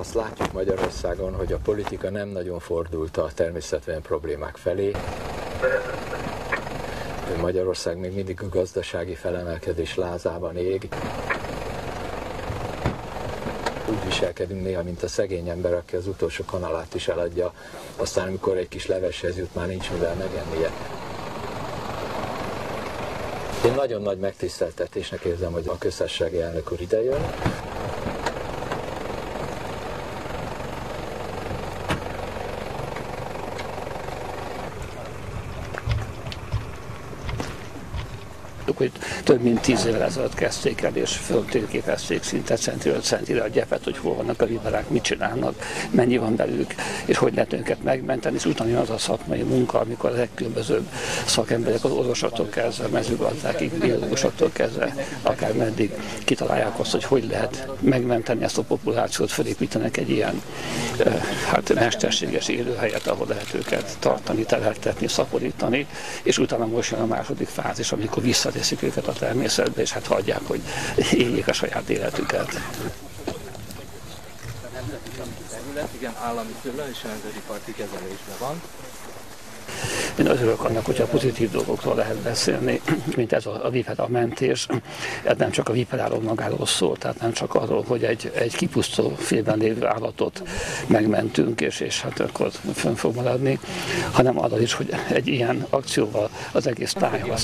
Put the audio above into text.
Azt látjuk Magyarországon, hogy a politika nem nagyon fordult a természetesen problémák felé. Magyarország még mindig a gazdasági felemelkedés lázában ég. Úgy viselkedünk néha, mint a szegény ember, aki az utolsó kanalát is eladja, aztán amikor egy kis leveshez jut, már nincs mivel megennie. Én nagyon nagy megtiszteltetésnek érzem, hogy a közösségi elnök úr idejön. Hogy több mint tíz évvel ezelőtt kezdték el, és föltérképezték szinte centről centire a gyepet, hogy hol vannak a liberák, mit csinálnak, mennyi van belük, és hogy lehet őket megmenteni, és utána az a szakmai munka, amikor a legkülönbözőbb szakemberek, az orvosoktól kezdve, mezőgazdákig, biológusoktól kezdve, akár meddig kitalálják azt, hogy hogy lehet megmenteni ezt a populációt, felépítenek egy ilyen hát mesterséges élőhelyet, ahol lehet őket tartani, terheltetni, szaporítani, és utána most jön a második fázis, amikor visszateszik őket a természetbe, és hát hagyják, hogy éljék a saját életüket. terület, igen, állami terület és nemzeti parti kezelésben van. Én örülök annak, hogyha pozitív dolgokról lehet beszélni, mint ez a, a vipera mentés. Ez nem csak a viperáról magáról szól, tehát nem csak arról, hogy egy, egy kipusztuló félben lévő állatot megmentünk, és, és hát akkor fönn fog maradni, hanem arról is, hogy egy ilyen akcióval az egész tájhoz